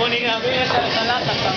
Bonic, a mi, a la lata,